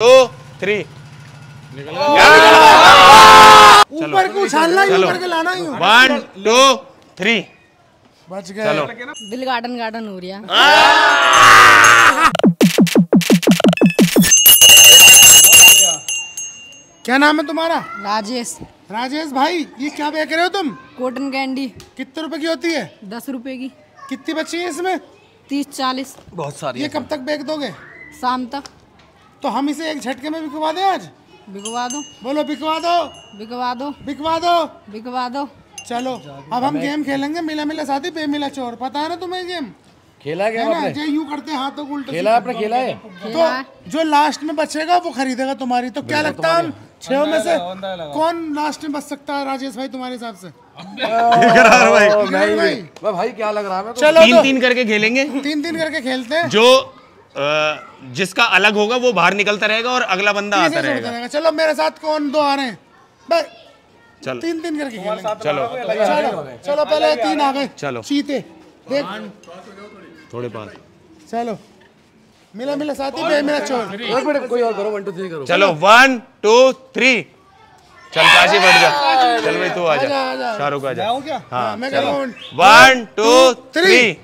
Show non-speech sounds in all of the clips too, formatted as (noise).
To three. ऊपर को उछालना ही ऊपर के लाना ही। One two three. बच गए। चलो। दिल गार्डन गार्डन हो रहा क्या नाम है तुम्हारा? राजेश। राजेश भाई ये क्या बेच रहे हो तुम? कॉटन कैंडी कितने रुपए की होती है? दस रुपए की। कितनी बची है इसमें? तीस चालीस। बहुत सारी ये कब तक बेच दोगे? शाम तक। तो हम इसे एक झटके में बिकवा दें आज? बिकवा दो। बोलो बिकवा दो। बिकवा दो। बिकवा दो। बिकवा दो। चलो अब हम गेम खेलेंगे मिला मिला साथी पे मिला चोर। पता है ना तुम्हें गेम? खेला क्या है ना? आपने? जो यूँ करते हैं हाथों को उल्टे खेला आपने? खेला है? तो जो लास्ट में बचेगा वो खरीदेगा तुम्हारी। तो क्या लगता है हम छह में से कौन लास्ट में बच सकता है राजेश भाई तुम्हारे हिसाब से? भाई। भाई। क्या लग रहा है चलो तीन तो तीन करके खेलेंगे। तीन तीन करके खेलते हैं। जो जिसका अलग होगा वो बाहर निकलता रहेगा और अगला बंदा आता रहेगा। चलो मेरे साथ कौन दो आ रहे हैं? चलो। तीन तीन करके चलो। चलो चलो पहले तीन आ गए। चलो। चीते देख। थोड़े पास चलो। मिला मिला साथी पे मेरा छोड़। कोई और करो 1 2 3 करो। चलो 1 2 3 चल काशी बैठ जा। चल भाई तू आ जा। शाहरुख आ जा। मैं क्या हाँ हाँ, मैं 1 2 3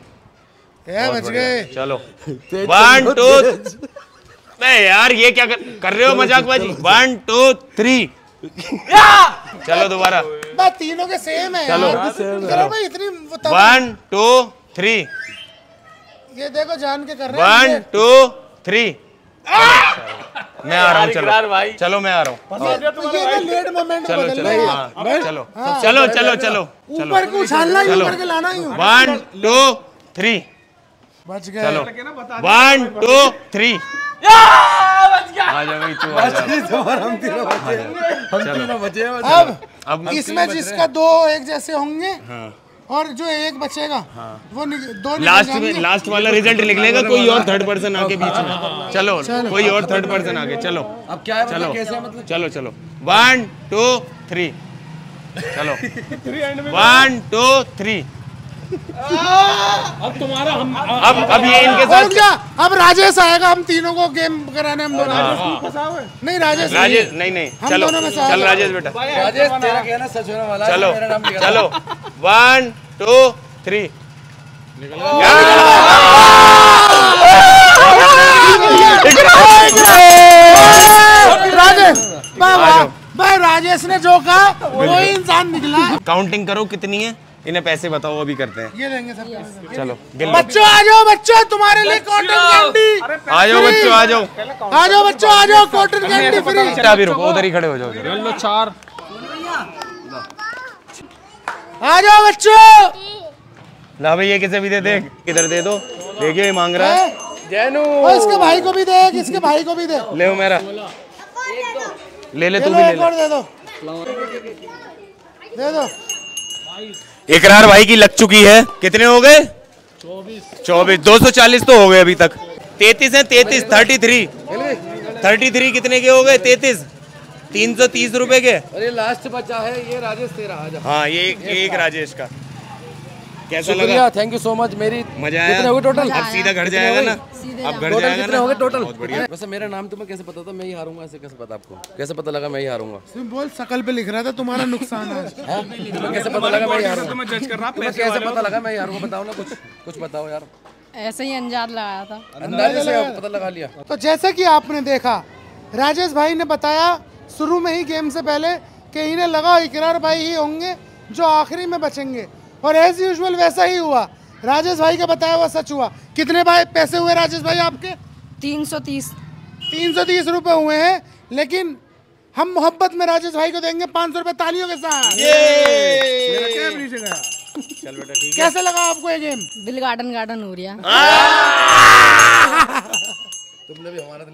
क्या बच गए? चलो। वन टू मैं यार ये क्या कर, कर रहे हो मज़ाक बाजी? वन टू थ्री चलो दोबारा। तीनों के सेम है चलो। चलो भाई इतनी वन टू थ्री ये देखो जान के कर रहे वन टू थ्री मैं आ रहा हूँ चलो। चलो मैं आ रहा हूँ। तो तो तो हाँ, हाँ। चलो चलो। चलो। चलो चलो चलो। चलो। चलो वन टू थ्री बच गए। चलो। वन टू थ्री आ जा भाई तू आ जा। दोबारा हम तीनों बचे। हम तीनों बचे हैं बस। अब अब इसमें जिसका दो एक जैसे होंगे हाँ। और जो एक बचेगा वो निक- दो लास्ट में लास्ट वाला रिज़ल्ट निकलेगा कोई और थर्ड पर्सन आके बीच में। चलो कोई और थर्ड पर्सन आके चलो। अब क्या है चलो। मतलब कैसे मतलब? चलो चलो। वन टू थ्री चलो। वन टू थ्री अब तुम्हारा हम अब अब ये इनके साथ क्या? अब राजेश आएगा हम तीनों को गेम कराने हम दोनों। नहीं राजेश नहीं। राजेश है। नहीं नहीं हम चलो दोनों में चल राजेश बेटा। राजेश तेरा कहना सच होने वाला है चलो चलो। वन टू थ्री राजेश भाई राजेश ने जो कहा वो ही इंसान निकला काउंटिंग करो कितनी है? इन्हें पैसे बताओ अभी करते हैं। ये देंगे सब चलो बच्चों आ जाओ बच्चों तुम्हारे लिए कॉटन कैंडी आ जाओ बच्चों आ जाओ। आ जाओ बच्चों आ जाओ कॉटन कैंडी फ्री चलो अभी रुको उधर ही खड़े हो जाओ। चार। आ जाओ बच्चों। ला भाई ये किसे भी दे दे किधर दे दो। देखिए ये मांग रहा है। जैनू। और इसके भाई को भी दे इसके भाई को भी दे। ले मेरा। ले ले तू भी ले ले। दे दो। दे दो। इकरार भाई की लग चुकी है। कितने हो गए? चौबीस। चौबीस। दो सौ चालीस तो हो गए अभी तक। तैतीस है तैतीस। थर्टी थ्री थर्टी थ्री कितने के हो गए? तैतीस। तीन सौ तीस रूपए के। अरे लास्ट बचा है ये राजेश तेरा हाँ ये एक, ये एक राजेश का। कैसा लगा? थैंक यू सो मच मेरी मज़ा आया। कितने हो गए टोटल अब सीधा घर जाएगा ना? सीधे अब घर जाएगा कितने हो गए टोटल वैसे मेरा नाम तुम्हें कैसे पता था? मैं ही हारूँगा ऐसे कैसे पता आपको? कैसे पता लगा मैं ही हारूँगा? तुम बोल शकल पे लिख रहा था तुम्हारा नुकसान (laughs) है? तुम्हें कैसे पता लगा मैं ही हारूँगा? तुम्हें कैसे पता लगा मैं ही हारूँगा? बताओ ना कुछ कुछ बताओ यार। ऐसे ही अंदाज लगाया था। अंदाजे से पता लगा लिया। तो जैसे कि आपने देखा राजेश भाई ने बताया शुरू में ही गेम से पहले कि इन्हें लगा इकरार भाई ही होंगे जो आखिरी में बचेंगे। और एज यूजुअल वैसा ही हुआ। राजेश भाई का बताया हुआ सच हुआ। कितने भाई पैसे हुए राजेश भाई आपके? तीन सौ तीस। तीन सौ तीस रुपए हुए हैं लेकिन हम मोहब्बत में राजेश भाई को देंगे पाँच सौ रुपए तालियों के साथ। चल बेटा ठीक कैसे लगा आपको ये गेम दिल गार्डन गार्डन हो रहा (laughs) तुमने भी हमारा